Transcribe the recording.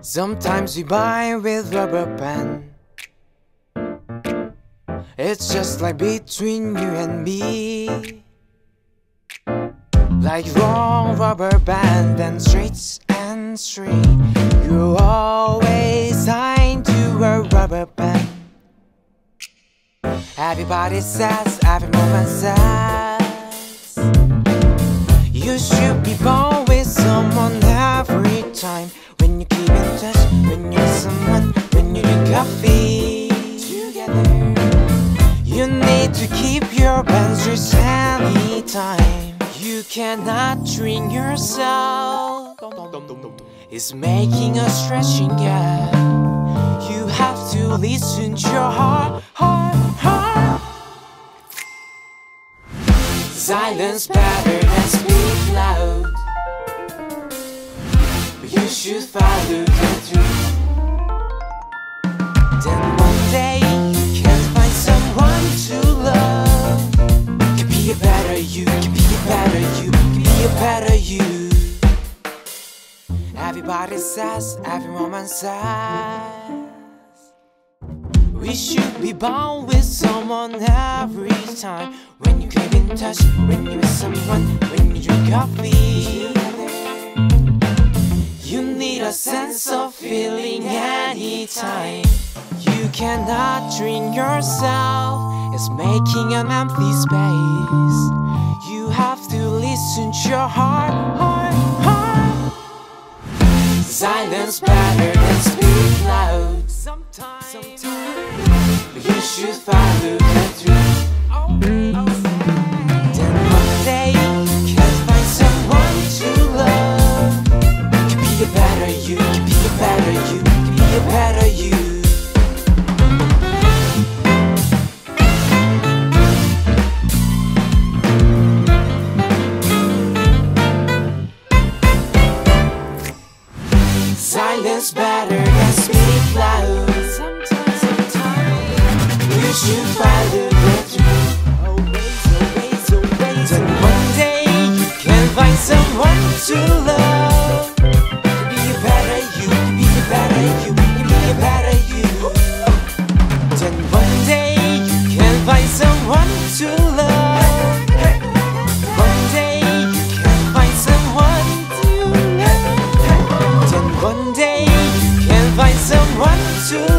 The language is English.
Sometimes we buy with rubber pen It's just like between you and me. Like wrong rubber band and streets and street. You always signed to a rubber Everybody says, every moment says, you should be born with someone every time. When you keep in touch, when you're someone, when you drink coffee together. You need to keep your boundaries anytime. You cannot drink yourself. It's making a stretching gap. You have to listen to your heart, heart, heart. Silence better than speak loud. But you should follow the truth. Then one day you can find someone to love. Can be a better you, can be a better you, can be a better you. Everybody says, every woman says. We should be bound with someone every time. When you get in touch, when you're with someone, when you drink coffee. You need a sense of feeling anytime. You cannot drink yourself, it's making an empty space. You have to listen to your heart, heart, heart. Silence better than speak loud. To love. Can be a you, can be a you, can be a you. Then one day you can find someone to love. One day you can find someone to love. Then one day you can find someone to.